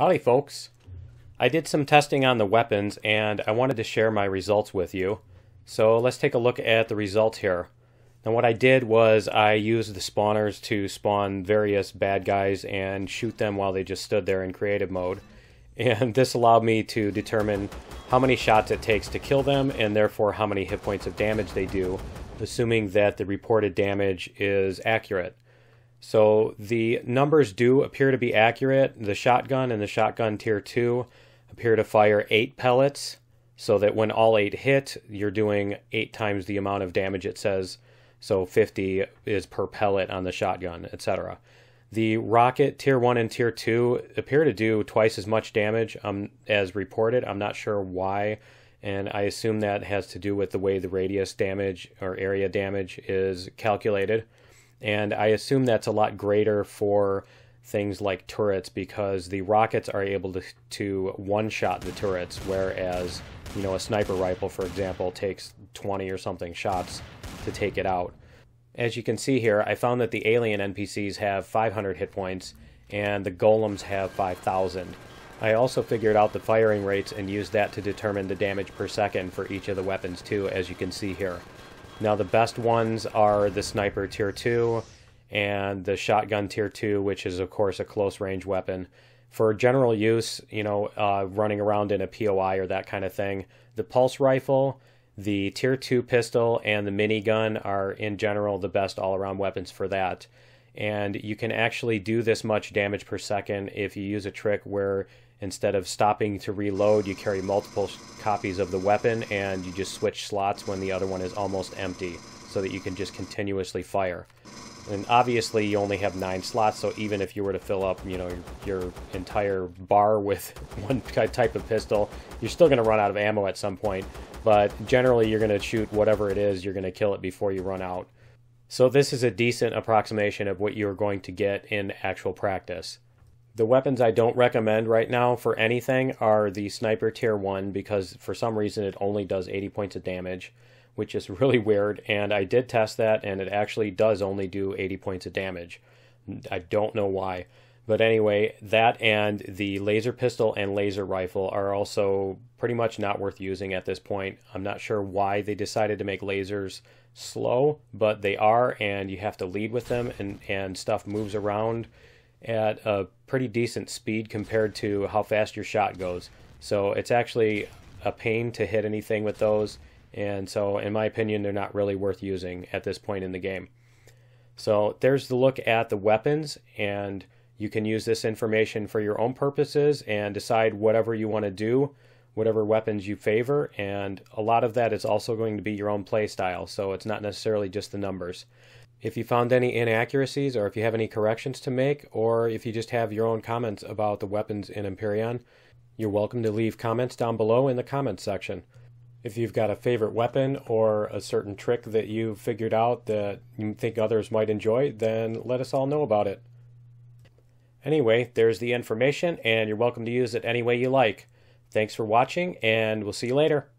Howdy, folks. I did some testing on the weapons and I wanted to share my results with you. So let's take a look at the results here. Now, what I did was I used the spawners to spawn various bad guys and shoot them while they just stood there in creative mode. And this allowed me to determine how many shots it takes to kill them and therefore how many hit points of damage they do, assuming that the reported damage is accurate. So the numbers do appear to be accurate. The shotgun and the shotgun tier 2 appear to fire 8 pellets, so that when all 8 hit, you're doing 8 times the amount of damage it says. So 50 is per pellet on the shotgun, etc. The rocket tier 1 and tier 2 appear to do twice as much damage um, as reported. I'm not sure why, and I assume that has to do with the way the radius damage or area damage is calculated. And I assume that's a lot greater for things like turrets because the rockets are able to, to one shot the turrets, whereas, you know, a sniper rifle, for example, takes 20 or something shots to take it out. As you can see here, I found that the alien NPCs have 500 hit points and the golems have 5,000. I also figured out the firing rates and used that to determine the damage per second for each of the weapons too, as you can see here. Now the best ones are the sniper tier 2 and the shotgun tier 2, which is of course a close range weapon. For general use, you know, uh, running around in a POI or that kind of thing, the pulse rifle, the tier 2 pistol, and the minigun are in general the best all around weapons for that. And you can actually do this much damage per second if you use a trick where Instead of stopping to reload, you carry multiple copies of the weapon and you just switch slots when the other one is almost empty so that you can just continuously fire. And obviously you only have nine slots, so even if you were to fill up, you know, your, your entire bar with one type of pistol, you're still going to run out of ammo at some point. But generally you're going to shoot whatever it is, you're going to kill it before you run out. So this is a decent approximation of what you're going to get in actual practice. The weapons I don't recommend right now for anything are the Sniper Tier 1 because for some reason it only does 80 points of damage, which is really weird. And I did test that and it actually does only do 80 points of damage. I don't know why. But anyway, that and the laser pistol and laser rifle are also pretty much not worth using at this point. I'm not sure why they decided to make lasers slow, but they are, and you have to lead with them, and, and stuff moves around at a pretty decent speed compared to how fast your shot goes. So it's actually a pain to hit anything with those. And so, in my opinion, they're not really worth using at this point in the game. So, there's the look at the weapons, and you can use this information for your own purposes and decide whatever you want to do, whatever weapons you favor. And a lot of that is also going to be your own playstyle. So, it's not necessarily just the numbers. If you found any inaccuracies or if you have any corrections to make, or if you just have your own comments about the weapons in Empyrion, you're welcome to leave comments down below in the comments section. If you've got a favorite weapon or a certain trick that you've figured out that you think others might enjoy, then let us all know about it. Anyway, there's the information, and you're welcome to use it any way you like. Thanks for watching, and we'll see you later.